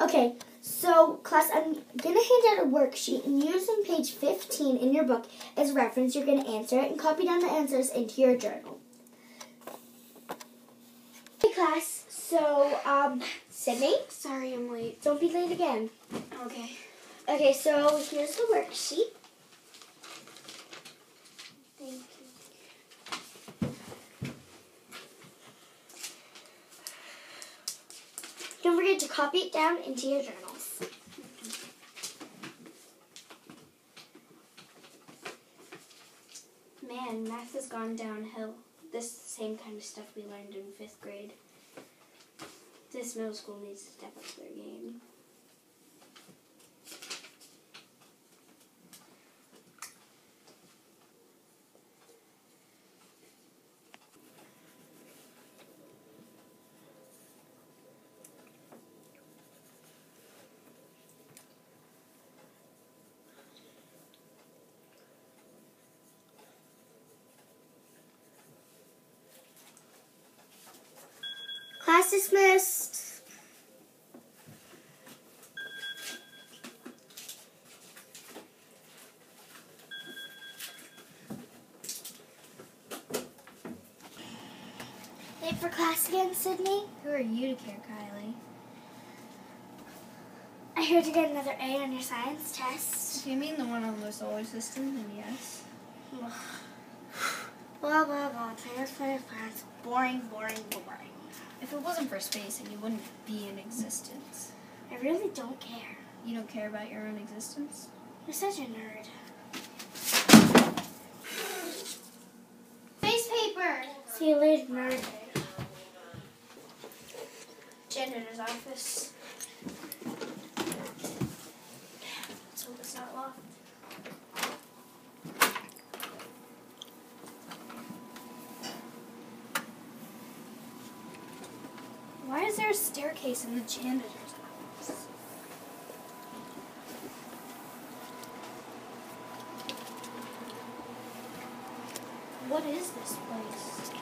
Okay, so class, I'm gonna hand out a worksheet and using page 15 in your book as reference, you're gonna answer it and copy down the answers into your journal. Hey class, so um, Sydney, Sorry, I'm late. don't be late again. Okay. Okay, so here's the worksheet. Thank you. Don't forget to copy it down into your journals. Man, math has gone downhill. This is the same kind of stuff we learned in fifth grade. This middle school needs to step up their game. Class dismissed. Late for class again, Sydney? Who are you to care, Kylie? I heard you get another A on your science test. If you mean the one on the solar system, then yes. Blah, blah, blah. Plans, plans. Boring, boring, boring. If it wasn't for space, you wouldn't be in existence. I really don't care. You don't care about your own existence? You're such a nerd. Face paper! See you later, nerd. Janitor's office. Is there a staircase in the janitor's office? What is this place?